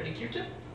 Ready, Q-tip?